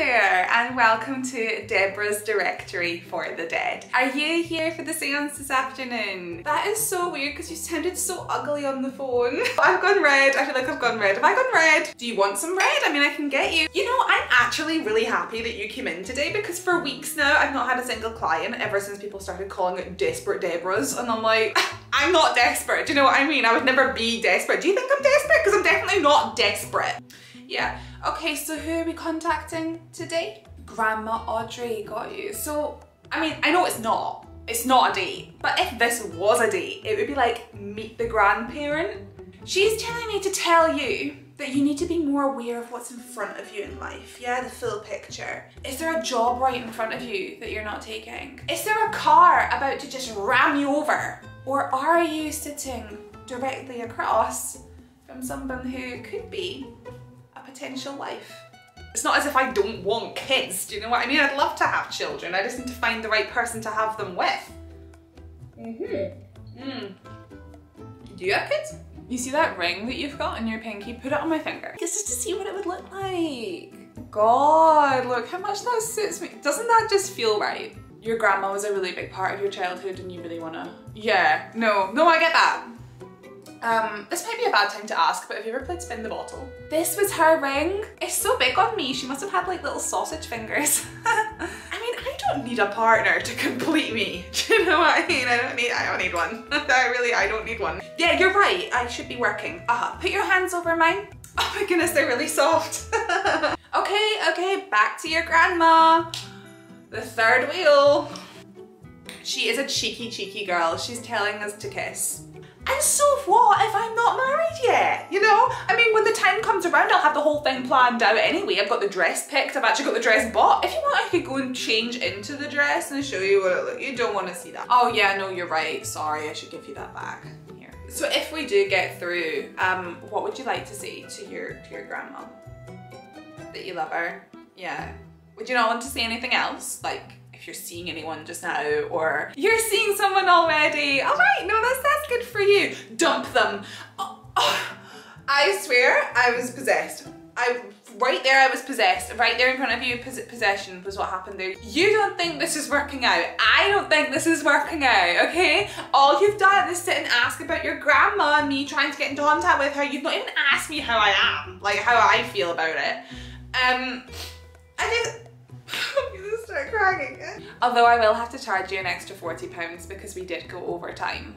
there and welcome to Deborah's Directory for the Dead. Are you here for the seance this afternoon? That is so weird because you sounded so ugly on the phone. I've gone red. I feel like I've gone red. Have I gone red? Do you want some red? I mean, I can get you. You know, I'm actually really happy that you came in today because for weeks now, I've not had a single client ever since people started calling it Desperate Deborah's and I'm like, I'm not desperate. Do you know what I mean? I would never be desperate. Do you think I'm desperate? Because I'm definitely not desperate. Yeah. Okay, so who are we contacting today? Grandma Audrey got you. So, I mean, I know it's not. It's not a date. But if this was a date, it would be like meet the grandparent. She's telling me to tell you that you need to be more aware of what's in front of you in life. Yeah, the full picture. Is there a job right in front of you that you're not taking? Is there a car about to just ram you over? Or are you sitting directly across from someone who could be potential life. It's not as if I don't want kids, do you know what I mean? I'd love to have children, I just need to find the right person to have them with. Mm-hmm. Mm. Do you have kids? You see that ring that you've got on your pinky? Put it on my finger. This is to see what it would look like. God, look how much that suits me. Doesn't that just feel right? Your grandma was a really big part of your childhood and you really wanna... Yeah, no, no, I get that. Um, this might be a bad time to ask, but have you ever played spin the bottle? This was her ring. It's so big on me. She must have had like little sausage fingers. I mean, I don't need a partner to complete me. Do you know what I mean? I don't need, I don't need one. I really, I don't need one. Yeah, you're right. I should be working. Uh -huh. Put your hands over mine. Oh my goodness, they're really soft. okay, okay, back to your grandma. The third wheel. She is a cheeky, cheeky girl. She's telling us to kiss. And so what if I'm not married yet? You know? I mean, when the time comes around, I'll have the whole thing planned out anyway. I've got the dress picked. I've actually got the dress bought. If you want, I could go and change into the dress and show you what it looks You don't want to see that. Oh yeah, no, you're right. Sorry, I should give you that back. Here. So if we do get through, um, what would you like to say to your, to your grandma? That you love her? Yeah. Would you not want to say anything else? Like, you're seeing anyone just now or you're seeing someone already. All right, no, that's, that's good for you. Dump them. Oh, oh, I swear I was possessed. I right there I was possessed. Right there in front of you, possession was what happened there. You don't think this is working out. I don't think this is working out, okay? All you've done is sit and ask about your grandma and me trying to get in contact with her. You've not even asked me how I am, like how I feel about it. Um, crying. Although I will have to charge you an extra £40 because we did go over time.